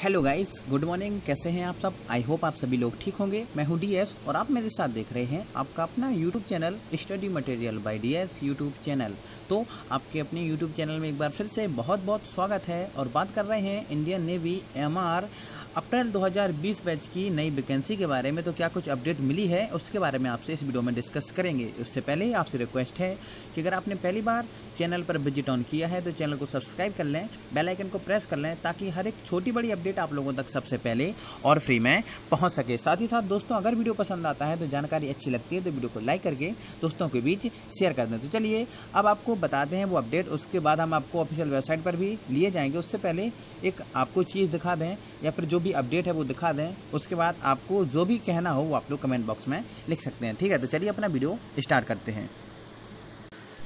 Hello guys good morning कैसे हैं आप सब? आई होप आप सभी लोग ठीक होंगे। मैं हूँ डीएस और आप मेरे साथ देख रहे हैं आपका अपना YouTube channel study material by DS YouTube channel तो आपके अपने यूट्यूब चैनल में एक बार फिर से बहुत बहुत स्वागत है और बात कर रहे हैं Indian Navy MR April 2020 batch की नई वैकेंसी के बारे में तो क्या कुछ अपडेट मिली है? उसके बारे में आपसे इस वीडियो में डिस्कस करेंगे। उससे पहले आपसे रिक्वेस्ट है कि अगर आपने पहली बार चैनल पर विज़िट ऑन किया है तो चैनल को सब्सक्राइब कर लें, बेल आइकन को प्रेस कर लें, ताकि हर एक छोटी बड़ी अपडेट आप लोगों तक सबसे पहले और फ्री में पहुँच सके। साथ ही साथ दोस्तों, अगर वीडियो पसंद आता है तो जानकारी अच्छी लगती है तो वीडियो को लाइक करके दोस्तों के बीच शेयर कर दें। तो चलिए, अब आपको बताते हैं वो अपडेट। उसके बाद हम आपको ऑफिशियल वेबसाइट पर भी लिए जाएँगे। उससे पहले एक आपको चीज़ दिखा दें, या फिर जो भी अपडेट है, वो दिखा दें। उसके बाद आपको जो भी कहना हो, वो आप लोग कमेंट बॉक्स में लिख सकते हैं। ठीक है तो चलिए अपना वीडियो स्टार्ट करते हैं।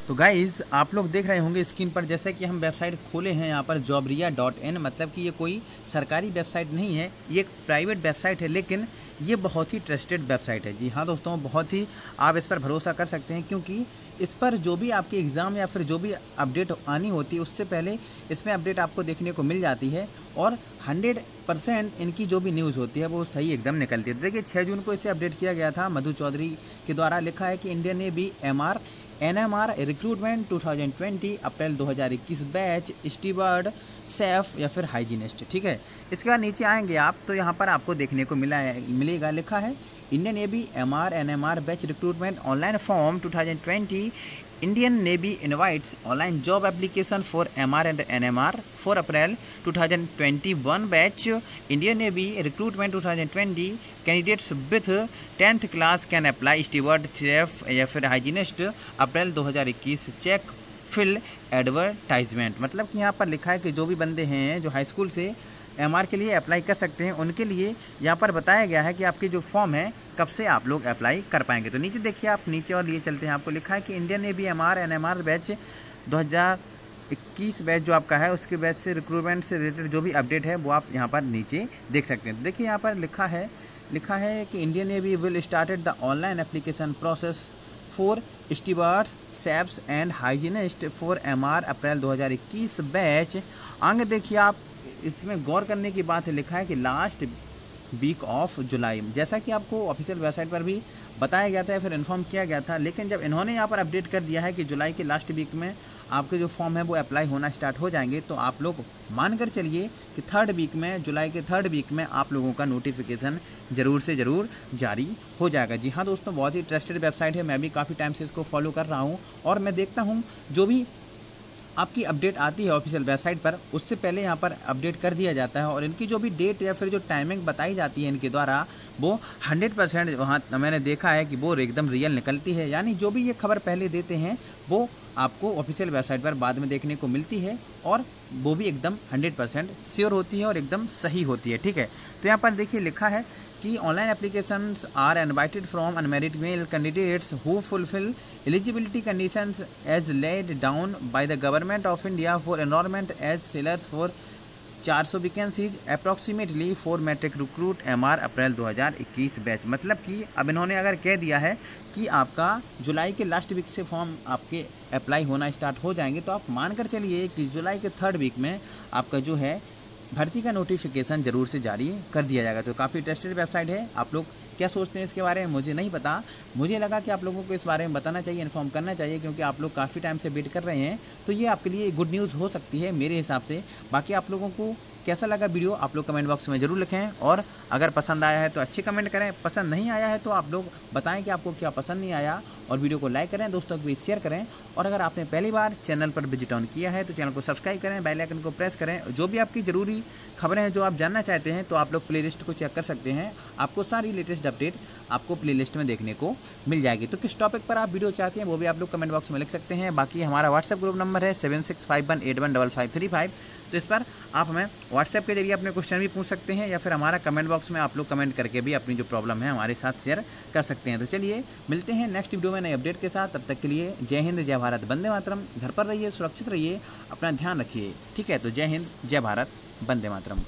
तो गाइज़ आप लोग देख रहे होंगे स्क्रीन पर, जैसे कि हम वेबसाइट खोले हैं यहाँ पर जॉबरिया डॉट इन मतलब कि ये कोई सरकारी वेबसाइट नहीं है, ये एक प्राइवेट वेबसाइट है, लेकिन ये बहुत ही ट्रस्टेड वेबसाइट है। जी हाँ दोस्तों, बहुत ही आप इस पर भरोसा कर सकते हैं, क्योंकि इस पर जो भी आपके एग्ज़ाम या फिर जो भी अपडेट आनी होती है, उससे पहले इसमें अपडेट आपको देखने को मिल जाती है और 100 परसेंट इनकी जो भी न्यूज़ होती है, वो सही एकदम निकलती है। देखिए 6 जून को इसे अपडेट किया गया था मधु चौधरी के द्वारा। लिखा है कि इंडियन ने भी M R N M R recruitment 2020 April 2021 batch steward chef या फिर हाइजीनिस्ट ठीक है? इसके बाद नीचे आएँगे आप तो यहाँ पर आपको देखने को मिला है, मिलेगा। लिखा है Indian Navy M R N M R batch recruitment online form two thousand twenty Indian Navy invites online job application for M R and N M R for April two thousand twenty one batch Indian Navy recruitment two thousand twenty candidates with tenth class can apply steward chef या फिर hygienist अप्रैल दो हज़ार इक्कीस check fill advertisement मतलब कि यहाँ पर लिखा है कि जो भी बंदे हैं जो हाई स्कूल से एमआर के लिए अप्लाई कर सकते हैं। उनके लिए यहाँ पर बताया गया है कि आपकी जो फॉर्म है, कब से आप लोग अप्लाई कर पाएँगे। तो नीचे देखिए आप, नीचे और लिए चलते हैं। आपको लिखा है कि Indian Navy M R N M R batch दो हज़ार इक्कीस बैच जो आपका है, उसके बैच से रिक्रूटमेंट से रिलेटेड जो भी अपडेट है, वो आप यहाँ पर नीचे देख सकते हैं। तो देखिए यहाँ पर लिखा है लिखा है कि Indian Navy will started the online application process for stewards chefs and hygienist for M R April 2021 batch आगे देखिए आप इसमें गौर करने की बात है लिखा है कि लास्ट वीक ऑफ़ जुलाई जैसा कि आपको ऑफिशियल वेबसाइट पर भी बताया गया था या फिर इन्फॉर्म किया गया था, लेकिन जब इन्होंने यहाँ पर अपडेट कर दिया है कि जुलाई के लास्ट वीक में आपके जो फॉर्म है वो अप्लाई होना स्टार्ट हो जाएँगे तो आप लोग मान कर चलिए कि थर्ड वीक में जुलाई के थर्ड वीक में आप लोगों का नोटिफिकेशन ज़रूर से ज़रूर जारी हो जाएगा। जी हाँ दोस्तों, बहुत ही ट्रस्टेड वेबसाइट है। मैं भी काफ़ी टाइम से इसको फॉलो कर रहा हूँ और मैं देखता हूँ जो भी आपकी अपडेट आती है ऑफिशियल वेबसाइट पर, उससे पहले यहाँ पर अपडेट कर दिया जाता है और इनकी जो भी डेट या फिर जो टाइमिंग बताई जाती है इनके द्वारा, वो 100 परसेंट वहाँ मैंने देखा है कि वो एकदम रियल निकलती है। यानी जो भी ये खबर पहले देते हैं, वो आपको ऑफिशियल वेबसाइट पर बाद में देखने को मिलती है और वो भी एकदम 100 परसेंट श्योर होती है और एकदम सही होती है। ठीक है? तो यहाँ पर देखिए लिखा है कि online application are invited from unmarried male candidates who fulfil eligibility conditions as laid down by the government of India for enrolment as sailors for 400 vacancies approximately for matric recruit M R April 2021 batch मतलब कि अब इन्होंने अगर कह दिया है कि आपका जुलाई के लास्ट वीक से फॉर्म आपके अप्लाई होना स्टार्ट हो जाएँगे तो आप मान कर चलिए कि जुलाई के थर्ड वीक में आपका जो है भर्ती का नोटिफिकेशन ज़रूर से जारी कर दिया जाएगा। तो काफ़ी ट्रस्टेड वेबसाइट है। आप लोग क्या सोचते हैं इसके बारे में? मुझे नहीं पता। मुझे लगा कि आप लोगों को इस बारे में बताना चाहिए इन्फॉर्म करना चाहिए, क्योंकि आप लोग काफ़ी टाइम से वेट कर रहे हैं। तो ये आपके लिए गुड न्यूज़ हो सकती है मेरे हिसाब से। बाकी आप लोगों को कैसा लगा वीडियो आप लोग कमेंट बॉक्स में ज़रूर लिखें। और अगर पसंद आया है तो अच्छे कमेंट करें। पसंद नहीं आया है तो आप लोग बताएँ कि आपको क्या पसंद नहीं आया। और वीडियो को लाइक करें, दोस्तों को भी शेयर करें। और अगर आपने पहली बार चैनल पर विज़िट ऑन किया है तो चैनल को सब्सक्राइब करें बेल आइकन को प्रेस करें। जो भी आपकी ज़रूरी खबरें हैं, जो आप जानना चाहते हैं तो आप लोग प्ले को चेक कर सकते हैं। आपको सारी लेटेस्ट अपडेट आपको प्ले में देखने को मिल जाएगी। तो किस टॉपिक पर आप वीडियो चाहते हैं, वो भी आप लोग कमेंट बॉक्स में लिख सकते हैं। बाकी हमारा व्हाट्सएप ग्रुप नंबर है seven six five one eight one double five three five तो इस पर आप हमें व्हाट्सएप के ज़रिए अपने क्वेश्चन भी पूछ सकते हैं या फिर हमारा कमेंट बॉक्स में आप लोग कमेंट करके भी अपनी जो प्रॉब्लम है हमारे साथ शेयर कर सकते हैं। तो चलिए, मिलते हैं नेक्स्ट वीडियो में नए अपडेट के साथ। तब तक के लिए जय हिंद, जय भारत बंदे मातरम। घर पर रहिए, सुरक्षित रहिए, अपना ध्यान रखिए। ठीक है तो जय हिंद, जय भारत बंदे मातरम।